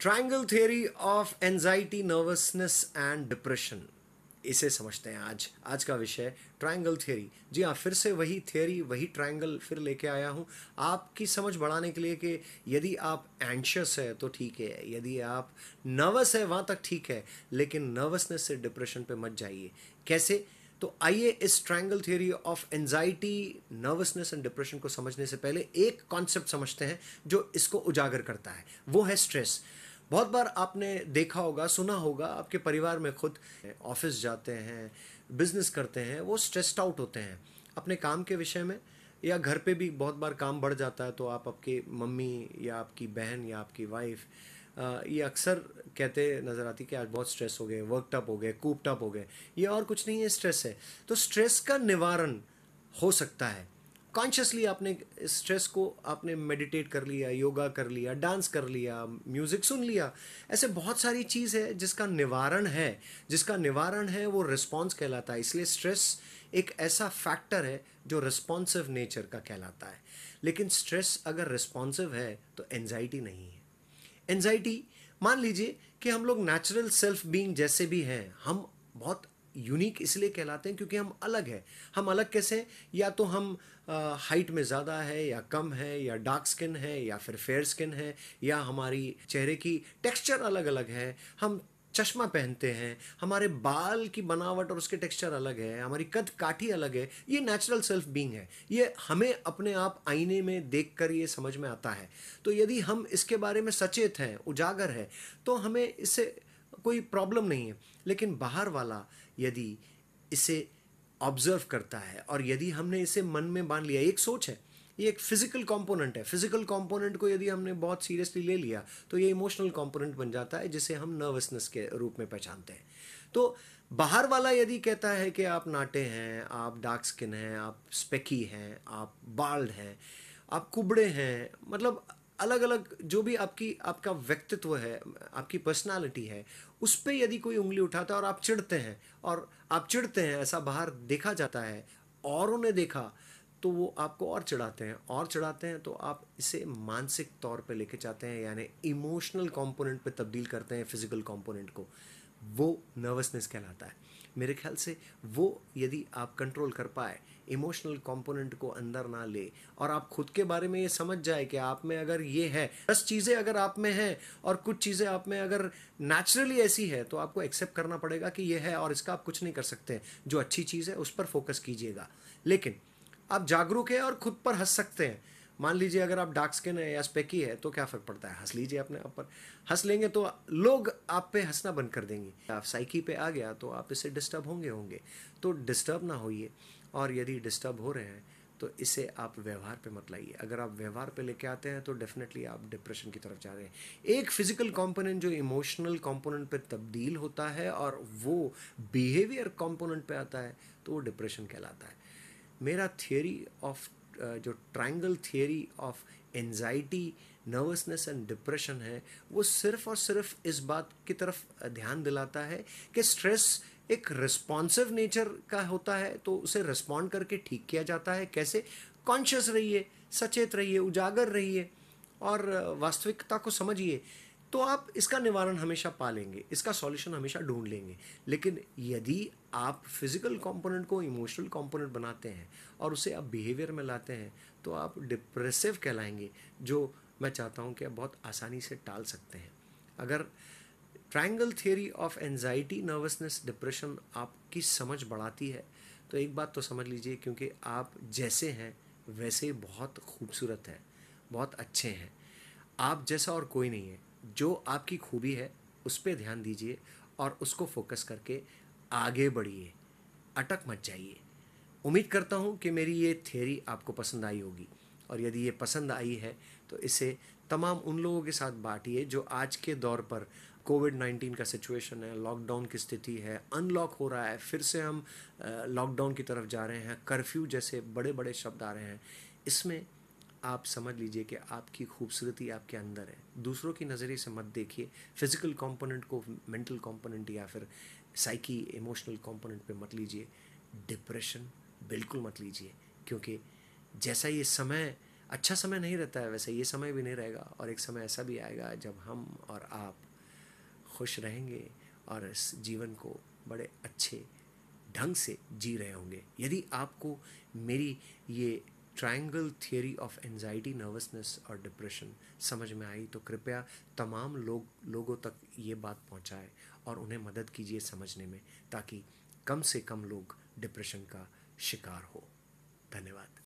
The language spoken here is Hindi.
Triangle theory of anxiety, nervousness and depression. इसे समझते हैं आज। आज का विषय ट्राइंगल थियरी जी हाँ फिर से वही थियरी वही ट्राइंगल फिर लेके आया हूँ। आपकी समझ बढ़ाने के लिए कि यदि आप एंशियस है तो ठीक है। यदि आप नर्वस है, वहाँ तक ठीक है। लेकिन नर्वसनेस से डिप्रेशन पे मत जाइए। कैसे? तो आइए इस triangle theory of anxiety nervousness and depression को समझने से पहले एक कॉन्सेप्ट समझते हैं जो इसको उजागर करता है। वो है स्ट्रेस बहुत बार आपने देखा होगा, सुना होगा, आपके परिवार में खुद ऑफ़िस जाते हैं बिज़नेस करते हैं, वो स्ट्रेस्ड आउट होते हैं। अपने काम के विषय में या घर पे भी बहुत बार काम बढ़ जाता है तो आप आपके मम्मी या आपकी बहन या आपकी वाइफ ये अक्सर कहते नज़र आती कि आज बहुत स्ट्रेस हो गए वर्क टप हो गए कूप टप हो गए। ये और कुछ नहीं है स्ट्रेस है। तो स्ट्रेस का निवारण हो सकता है। कॉन्शियसली आपने स्ट्रेस को आपने मेडिटेट कर लिया योगा कर लिया डांस कर लिया म्यूज़िक सुन लिया, ऐसे बहुत सारी चीज़ है जिसका निवारण है। जिसका निवारण है वो रिस्पॉन्स कहलाता है। इसलिए स्ट्रेस एक ऐसा फैक्टर है जो रिस्पॉन्सिव नेचर का कहलाता है। लेकिन स्ट्रेस अगर रिस्पॉन्सिव है तो एनजाइटी नहीं है। एनजाइटी मान लीजिए कि हम लोग नेचुरल सेल्फ बीइंग जैसे भी हैं, हम बहुत यूनिक इसलिए कहलाते हैं क्योंकि हम अलग हैं। हम अलग कैसे हैं? या तो हम हाइट में ज़्यादा है, या कम है, या डार्क स्किन है, या फिर फेयर स्किन है, या हमारी चेहरे की टेक्सचर अलग अलग है। हम चश्मा पहनते हैं, हमारे बाल की बनावट और उसके टेक्सचर अलग है, हमारी कद काठी अलग है, ये नेचुरल सेल्फ बींग है। ये हमें अपने आप आईने में देख कर ये समझ में आता है। तो यदि हम इसके बारे में सचेत हैं, उजागर है तो हमें इससे कोई प्रॉब्लम नहीं है। लेकिन बाहर वाला यदि इसे ऑब्ज़र्व करता है और यदि हमने इसे मन में बाँध लिया एक सोच है, ये एक फ़िज़िकल कंपोनेंट है। फ़िज़िकल कंपोनेंट को यदि हमने बहुत सीरियसली ले लिया तो ये इमोशनल कंपोनेंट बन जाता है, जिसे हम नर्वसनेस के रूप में पहचानते हैं। तो बाहर वाला यदि कहता है कि आप नाटे हैं, आप डार्क स्किन हैं, आप स्पेकी हैं, आप बाल्ड हैं, आप कुबड़े हैं मतलब अलग अलग जो भी आपकी, आपका व्यक्तित्व है, आपकी पर्सनालिटी है, उस पर यदि कोई उंगली उठाता है और आप चिढ़ते हैं, और आप चिढ़ते हैं, ऐसा बाहर देखा जाता है, औरों ने देखा तो वो आपको और चढ़ाते हैं, और चढ़ाते हैं तो आप इसे मानसिक तौर पे लेके जाते हैं, यानी इमोशनल कंपोनेंट पे तब्दील करते हैं फ़िज़िकल कंपोनेंट को। वो नर्वसनेस कहलाता है। मेरे ख्याल से वो यदि आप कंट्रोल कर पाए इमोशनल कंपोनेंट को अंदर ना ले और आप खुद के बारे में ये समझ जाए कि आप में अगर ये है, दस चीज़ें अगर आप में हैं और कुछ चीज़ें आप में अगर नेचुरली ऐसी है तो आपको एक्सेप्ट करना पड़ेगा कि ये है और इसका आप कुछ नहीं कर सकते। जो अच्छी चीज़ है, उस पर फोकस कीजिएगा। लेकिन आप जागरूक है और खुद पर हंस सकते हैं। मान लीजिए अगर आप डार्क स्किन है या स्पेकी है तो क्या फ़र्क पड़ता है? हंस लीजिए अपने आप पर। हंस लेंगे तो लोग आप पे हंसना बंद कर देंगे। आप साइकी पे आ गया तो आप इससे डिस्टर्ब होंगे होंगे। तो डिस्टर्ब ना होइए। और यदि डिस्टर्ब हो रहे हैं तो इसे आप व्यवहार पे मत लाइए। अगर आप व्यवहार पे लेके आते हैं तो डेफिनेटली आप डिप्रेशन की तरफ़ जा रहे हैं। एक फ़िज़िकल कंपोनेंट जो इमोशनल कंपोनेंट पे तब्दील होता है, और वो बिहेवियर कंपोनेंट पे आता है तो वो डिप्रेशन कहलाता है। मेरा थियोरी ऑफ़ जो triangle theory of anxiety nervousness and depression है, वो सिर्फ़ और सिर्फ़ इस बात की तरफ़ ध्यान दिलाता है कि स्ट्रेस एक रिस्पॉन्सिव नेचर का होता है तो उसे रिस्पॉन्ड करके ठीक किया जाता है। कैसे? कॉन्शियस रहिए, सचेत रहिए, उजागर रहिए और वास्तविकता को समझिए। तो आप इसका निवारण हमेशा पा लेंगे इसका सॉल्यूशन हमेशा ढूंढ लेंगे। लेकिन यदि आप फ़िज़िकल कंपोनेंट को इमोशनल कंपोनेंट बनाते हैं और उसे आप बिहेवियर में लाते हैं तो आप डिप्रेसिव कहलाएँगे, जो मैं चाहता हूँ कि आप बहुत आसानी से टाल सकते हैं। अगर triangle theory of anxiety nervousness depression आपकी समझ बढ़ाती है तो एक बात तो समझ लीजिए, क्योंकि आप जैसे हैं, वैसे बहुत खूबसूरत हैं, बहुत अच्छे हैं। आप जैसा और कोई नहीं है। जो आपकी खूबी है, उस पर ध्यान दीजिए और उसको फोकस करके आगे बढ़िए। अटक मत जाइए। उम्मीद करता हूँ कि मेरी ये थियरी आपको पसंद आई होगी। और यदि ये पसंद आई है तो इसे तमाम उन लोगों के साथ बांटिए जो आज के दौर पर कोविड नाइन्टीन का सिचुएशन है लॉकडाउन की स्थिति है अनलॉक हो रहा है, फिर से हम लॉकडाउन की तरफ़ जा रहे हैं कर्फ्यू जैसे बड़े बड़े शब्द आ रहे हैं। इसमें आप समझ लीजिए कि आपकी खूबसूरती आपके अंदर है। दूसरों की नज़रिए से मत देखिए। फ़िज़िकल कंपोनेंट को मेंटल कंपोनेंट या फिर साइकी इमोशनल कंपोनेंट पे मत लीजिए। डिप्रेशन बिल्कुल मत लीजिए। क्योंकि जैसा ये समय अच्छा समय नहीं रहता है, वैसे ये समय भी नहीं रहेगा और एक समय ऐसा भी आएगा जब हम और आप खुश रहेंगे और इस जीवन को बड़े अच्छे ढंग से जी रहे होंगे। यदि आपको मेरी ये triangle theory of anxiety nervousness और डिप्रेशन समझ में आई? तो कृपया तमाम लोग, लोगों तक ये बात पहुँचाए और उन्हें मदद कीजिए समझने में, ताकि कम से कम लोग डिप्रेशन का शिकार हो। धन्यवाद।